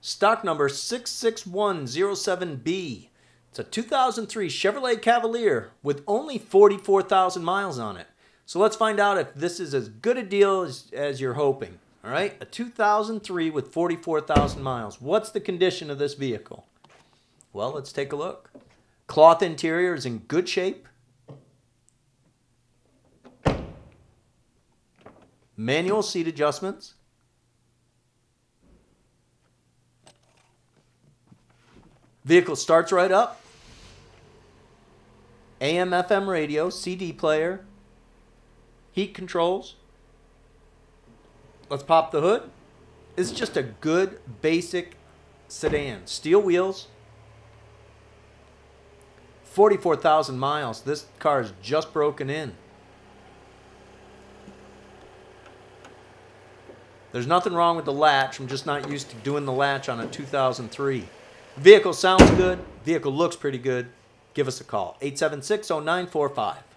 stock number 66107B. It's a 2003 Chevrolet Cavalier with only 44,000 miles on it. So let's find out if this is as good a deal as, as you're hoping. All right, a 2003 with 44,000 miles. What's the condition of this vehicle? Well, let's take a look. Cloth interior is in good shape. Manual seat adjustments. Vehicle starts right up. AM FM radio, CD player, heat controls. Let's pop the hood. It's just a good basic sedan. Steel wheels. 44,000 miles. This car is just broken in. There's nothing wrong with the latch. I'm just not used to doing the latch on a 2003. Vehicle sounds good. Vehicle looks pretty good. Give us a call. 876 0945.